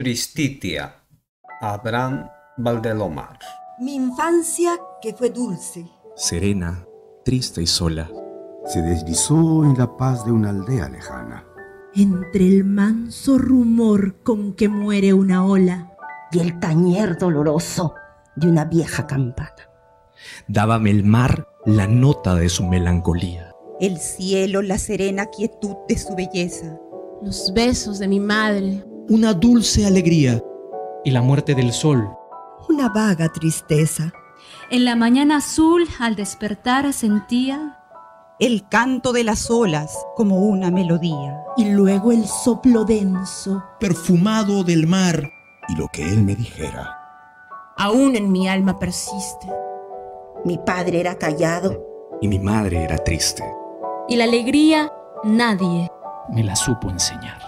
Tristitia, Abraham Valdelomar. Mi infancia que fue dulce. Serena, triste y sola. Se deslizó en la paz de una aldea lejana. Entre el manso rumor con que muere una ola. Y el tañer doloroso de una vieja campana. Dábame el mar la nota de su melancolía. El cielo la serena quietud de su belleza. Los besos de mi madre. Una dulce alegría. Y la muerte del sol. Una vaga tristeza. En la mañana azul al despertar sentía el canto de las olas como una melodía. Y luego el soplo denso, perfumado del mar. Y lo que él me dijera. Aún en mi alma persiste. Mi padre era callado. Y mi madre era triste. Y la alegría nadie me la supo enseñar.